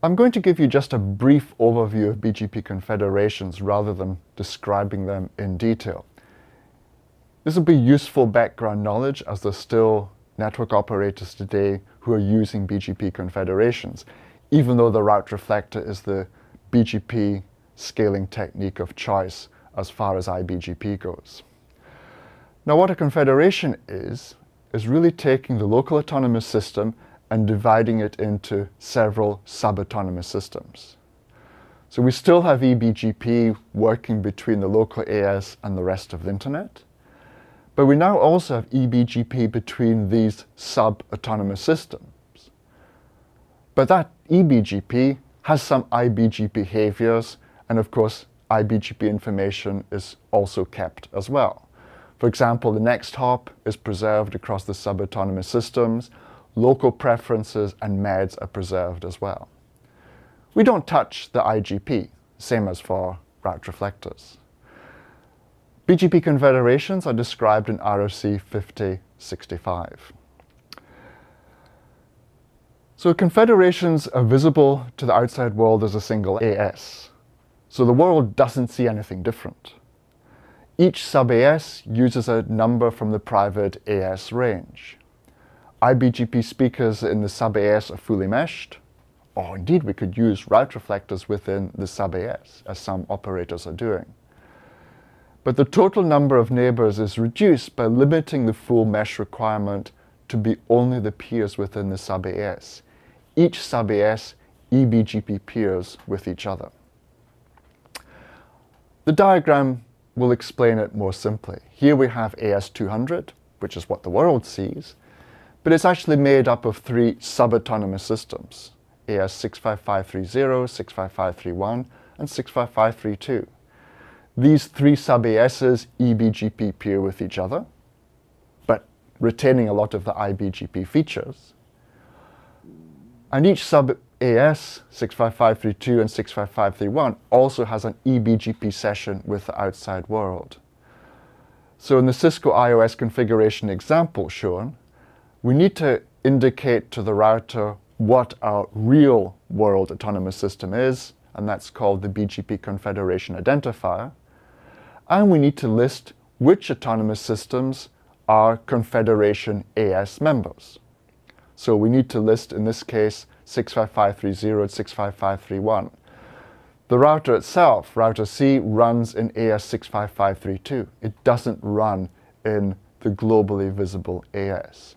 I'm going to give you just a brief overview of BGP confederations rather than describing them in detail. This will be useful background knowledge as there's still network operators today who are using BGP confederations, even though the route reflector is the BGP scaling technique of choice as far as IBGP goes. Now what a confederation is, is really taking the local autonomous system and dividing it into several sub-autonomous systems. So we still have eBGP working between the local AS and the rest of the internet, but we now also have eBGP between these sub-autonomous systems. But that eBGP has some IBGP behaviors, and of course, IBGP information is also kept as well. For example, the next hop is preserved across the sub-autonomous systems, local preferences and MEDs are preserved as well. We don't touch the IGP, same as for route reflectors. BGP confederations are described in RFC 5065. So confederations are visible to the outside world as a single AS. So the world doesn't see anything different. Each sub-AS uses a number from the private AS range. IBGP speakers in the sub-AS are fully meshed, or indeed we could use route reflectors within the sub-AS, as some operators are doing but the total number of neighbors is reduced by limiting the full mesh requirement to be only the peers within the sub-AS. Each sub-AS eBGP peers with each other. The diagram will explain it more simply. Here we have AS200, which is what the world sees, but it's actually made up of three sub-autonomous systems, AS65530, 65531, and 65532. These three sub-ASs eBGP peer with each other, but retaining a lot of the IBGP features. And each sub-AS, 65532 and 65531, also has an eBGP session with the outside world. So in the Cisco IOS configuration example shown, we need to indicate to the router what our real world autonomous system is, and that's called the BGP confederation identifier and we need to list which autonomous systems are Confederation AS members. So we need to list, in this case, 65530 and 65531. The router itself, router C, runs in AS65532. It doesn't run in the globally visible AS.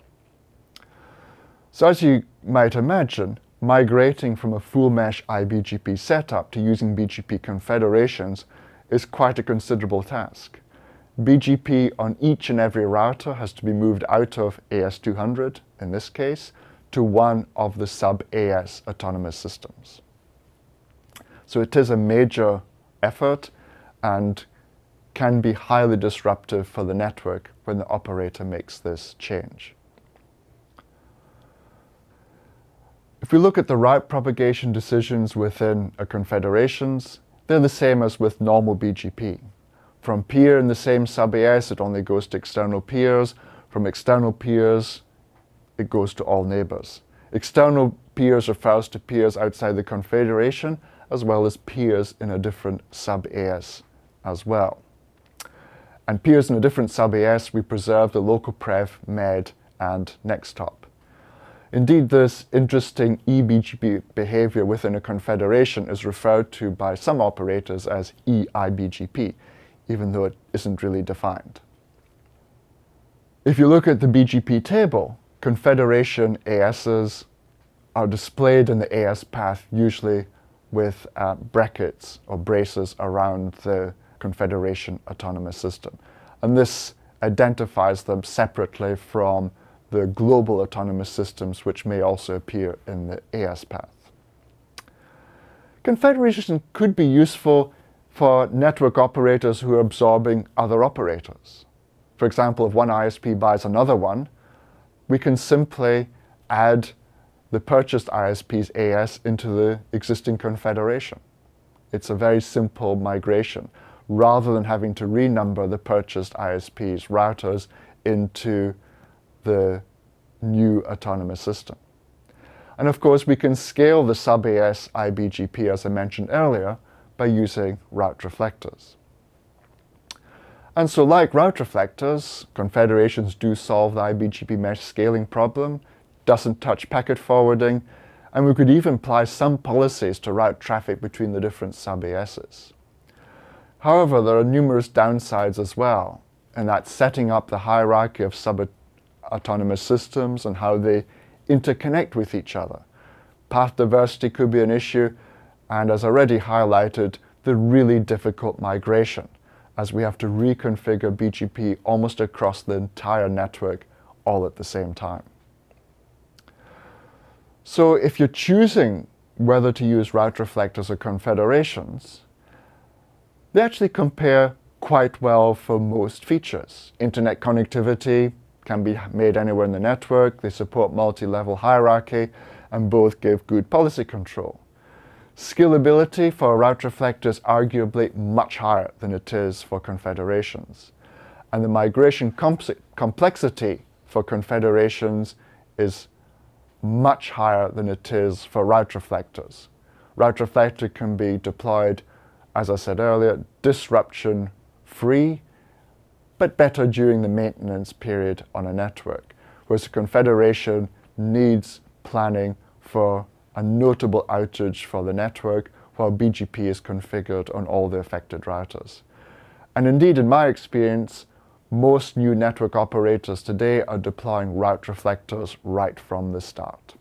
So as you might imagine, migrating from a full mesh IBGP setup to using BGP confederations is quite a considerable task. BGP on each and every router has to be moved out of AS200, in this case, to one of the sub-AS autonomous systems. So it is a major effort and can be highly disruptive for the network when the operator makes this change. If we look at the route propagation decisions within a confederations, they're the same as with normal BGP. From peer in the same sub-AS, it only goes to external peers. From external peers, it goes to all neighbors. External peers refers to peers outside the confederation, as well as peers in a different sub-AS as well. And peers in a different sub-AS, we preserve the local pref, med, and next hop. Indeed, this interesting eBGP behavior within a confederation is referred to by some operators as eIBGP, even though it isn't really defined. If you look at the BGP table, confederation ASs are displayed in the AS path usually with uh, brackets or braces around the confederation autonomous system. And this identifies them separately from the global autonomous systems which may also appear in the AS path. Confederation could be useful for network operators who are absorbing other operators. For example, if one ISP buys another one, we can simply add the purchased ISP's AS into the existing confederation. It's a very simple migration. Rather than having to renumber the purchased ISP's routers into the new autonomous system. And of course, we can scale the sub-AS IBGP, as I mentioned earlier, by using route reflectors. And so like route reflectors, confederations do solve the IBGP mesh scaling problem, doesn't touch packet forwarding, and we could even apply some policies to route traffic between the different sub-ASs. However, there are numerous downsides as well, and that's setting up the hierarchy of sub-autonomous systems and how they interconnect with each other. Path diversity could be an issue, and as already highlighted, the really difficult migration, as we have to reconfigure BGP almost across the entire network all at the same time. So if you're choosing whether to use route reflectors or confederations, they actually compare quite well for most features. Internet connectivity can be made anywhere in the network, they support multi-level hierarchy, and both give good policy control. Scalability for route reflectors arguably much higher than it is for confederations. And the migration complexity for confederations is much higher than it is for route reflectors. Route reflector can be deployed, as I said earlier, disruption free, but better during the maintenance period on a network, whereas a confederation needs planning for a notable outage for the network while BGP is configured on all the affected routers. And indeed, in my experience, most new network operators today are deploying route reflectors right from the start.